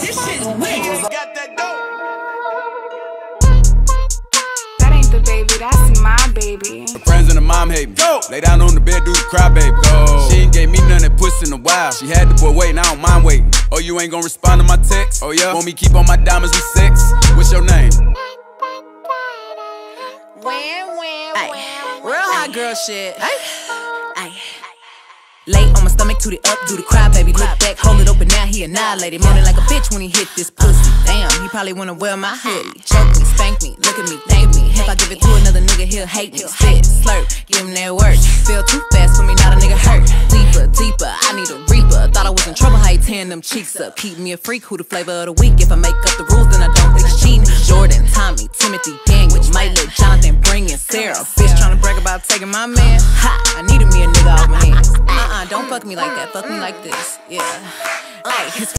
This shit's weird. Got that dope. That ain't the baby, that's my baby. Her friends and her mom hate me. Go. Lay down on the bed, do the cry, baby. Go. She ain't gave me none that puss in a while. She had the boy waiting, I don't mind waiting. Oh, you ain't gonna respond to my text? Oh, yeah? Want me keep on my diamonds with sex? What's your name? Ay, real hot girl shit. Ay, ay. Lay on my stomach, toot it up, do the cry, baby. Look back, hold it open, now he annihilated. Moaning like a bitch when he hit this pussy. Damn, he probably wanna wear my hoodie. Choke me, spank me, look at me, thank me. If I give it to another nigga, he'll hate me. Spit, slurp, give him that work. Feel too fast for me, not a nigga hurt. Deeper, deeper, I need a reaper. Thought I was in trouble, how you tearing them cheeks up. Keep me a freak, who the flavor of the week. If I make up the rules, then I don't think cheating. Jordan, Tommy, Timothy, Daniel, let Jonathan bring in Sarah. Bitch tryna brag about taking my man. Ha, I needed me a nigga off my hands. Fuck me like that, fuck me like this. Yeah. His